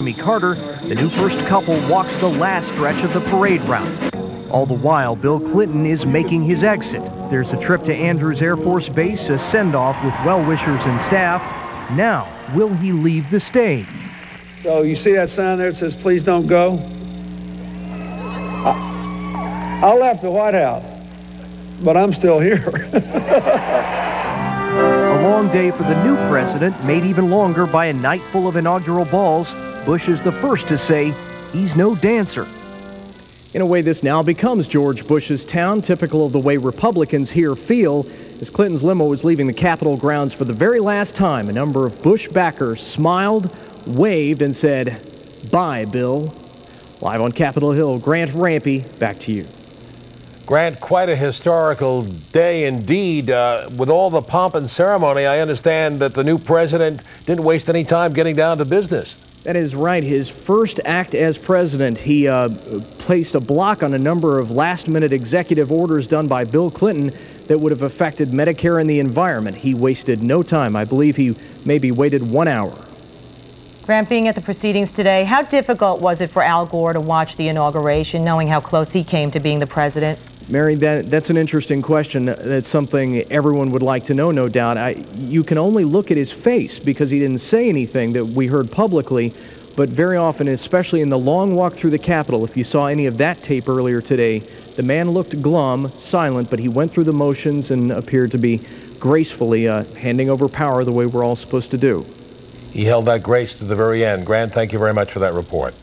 Jimmy Carter, the new first couple walks the last stretch of the parade route. All the while, Bill Clinton is making his exit. There's a trip to Andrews Air Force Base, a send-off with well-wishers and staff. Now, will he leave the stage? So you see that sign there that says, please don't go? I, I left the White House, but I'm still here. a long day for the new president, made even longer by a night full of inaugural balls. Bush is the first to say he's no dancer. In a way, this now becomes George Bush's town, typical of the way Republicans here feel. As Clinton's limo was leaving the Capitol grounds for the very last time, a number of Bush backers smiled, waved, and said, Bye, Bill. Live on Capitol Hill, Grant Rempe, back to you. Grant, quite a historical day indeed. Uh, with all the pomp and ceremony, I understand that the new president didn't waste any time getting down to business. That is right. His first act as president, he uh, placed a block on a number of last minute executive orders done by Bill Clinton that would have affected Medicare and the environment. He wasted no time. I believe he maybe waited one hour. Grant, being at the proceedings today, how difficult was it for Al Gore to watch the inauguration, knowing how close he came to being the president? Mary, that, that's an interesting question. That's something everyone would like to know, no doubt. I, you can only look at his face because he didn't say anything that we heard publicly, but very often, especially in the long walk through the Capitol, if you saw any of that tape earlier today, the man looked glum, silent, but he went through the motions and appeared to be gracefully uh, handing over power the way we're all supposed to do. He held that grace to the very end. Grant, thank you very much for that report.